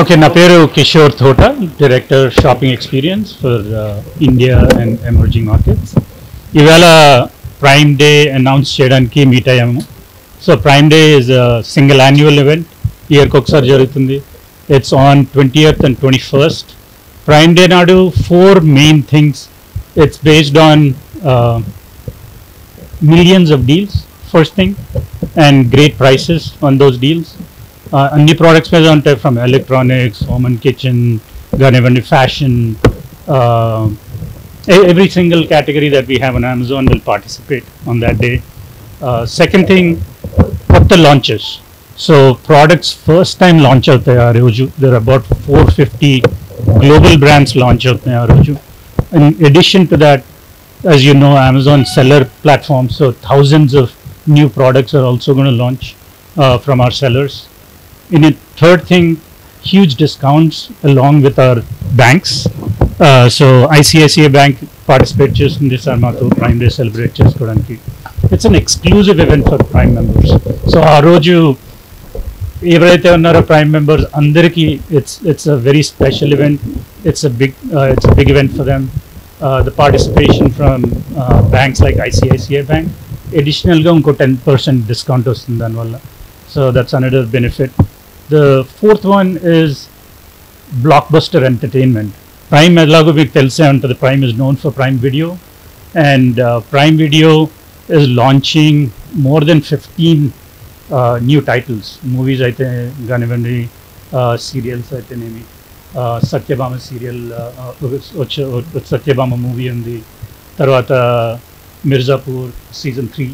Okay నా పేరు Kishore థోటా director shopping experience for India and emerging markets ఈవేళ ప్రైమ్ డే అనౌన్స్ చేయడానికి మీట్ అయ్యాము so prime day is single annual event ఇయర్కి ఒకసారి జరుగుతుంది it's on twenty eighth and twenty first prime day నాడు four main things it's based on millions of deals first thing and great prices on those deals uh, అన్ని products మీద ఉంటాయి from electronics home and kitchen కానివ్వండి fashion every single category that we have on Amazon will participate on that day. Uh, second thing, కొత్త launches. So products first time launch అవుతాయి ఆ రోజు there are about 450 global brands launch అవుతాయి ఆ రోజు in addition to that as you know Amazon seller platform so thousands of new products are also going to launch uh, from our sellers in a third thing, huge discounts along with our banks. Uh, so ICICI Bank participates in this Armato Prime Day celebrate just It's an exclusive event for Prime members. So Aroju Evrate Onara Prime members Andriki, it's it's a very special event. It's a big uh, it's a big event for them. Uh, the participation from banks like ICICI Bank, additional 10% discount. So that's another benefit. The fourth one is block buster entertainment prime ఎలాగో మీకు తెలిసే ఉంటుంది prime is known for prime video and prime video is launching more than fifteen new titles movies అయితే కానివ్వండి serials అయితేనేమి uh, Satyabhama serial వచ్చే Satyabhama movie ఉంది తర్వాత మిర్జాపూర్ సీజన్ త్రీ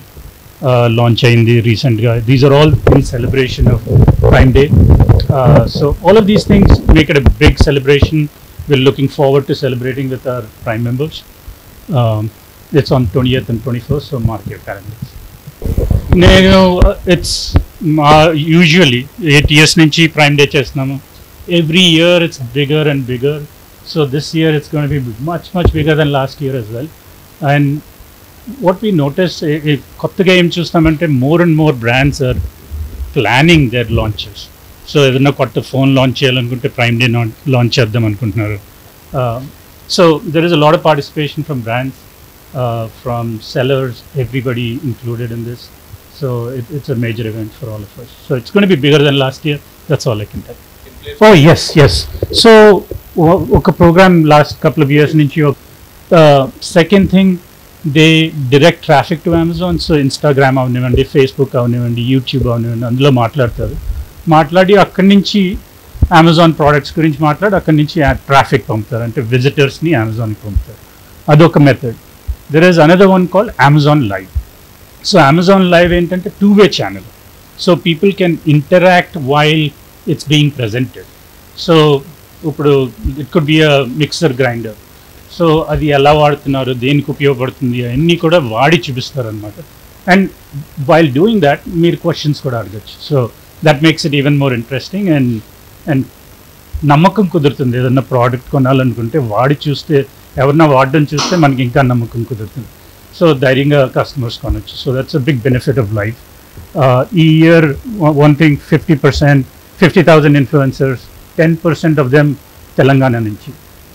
లాంచ్ అయింది రీసెంట్గా these are all in celebration of prime day so all of these things make it a big celebration we're looking forward to celebrating with our prime members. Um, it's on 20th and 21st, so mark your calendars. నేను it's మా usually eight years నుంచి prime day చేస్తున్నాము every year it's bigger and bigger so this year it's gonna be much much bigger than last year as well and what we notice కొత్తగా ఏం చూస్తామంటే more and more brands are planning there launches so ఏదైనా కొత్త phone launch చేయాలనుకుంటే prime day launch చేద్దాం అనుకుంటున్నారు so there is a lot of participation from brands from sellers everybody included in this so it it's a major event for all of us so it's gonna B bigger than last year that's all I can tell oh yes yes so ఒక programme last couple of years నుంచి second thing They direct traffic to Amazon so Instagram అవనివ్వండి Facebook అవనివ్వండి YouTube అవనివ్వండి అందులో మాట్లాడతారు. మాట్లాడి అక్కడి నుంచి అమెజాన్ ప్రోడక్ట్స్ గురించి మాట్లాడి అక్కడి నుంచి ట్రాఫిక్ పంపుతారు. అంటే విజిటర్స్ని అమెజాన్కి పంపుతారు. అదొక method there is another one call Amazon Live so Amazon Live ఏంటంటే two way channel so people can interact while it's being presented so ఇప్పుడు it could be a mixer grinder so అది ఎలా వాడుతున్నారు దేనికి ఉపయోగపడుతుంది అవన్నీ కూడా వాడి చూపిస్తారు అనమాట అండ్ వైల్ డూయింగ్ దాట్ మీరు క్వశ్చన్స్ కూడా అడగచ్చు. So that makes it even more interesting and and నమ్మకం కుదురుతుంది. ఏదన్నా ప్రోడక్ట్ కొనాలనుకుంటే వాడి చూస్తే ఎవరన్నా వాడడం చూస్తే మనకి ఇంకా నమ్మకం కుదురుతుంది. సో ధైర్యంగా కస్టమర్స్ కొనొచ్చు. So that's a big benefit of live ఈ year one thing fifty percent fifty thousand influencers ten percent of them Telangana నుంచి.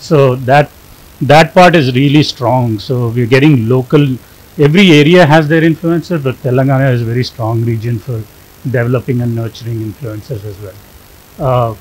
So that that part is really strong. So we're getting local. Every area has their influencer, but Telangana is a very strong region for developing and nurturing influencers as well. Uh,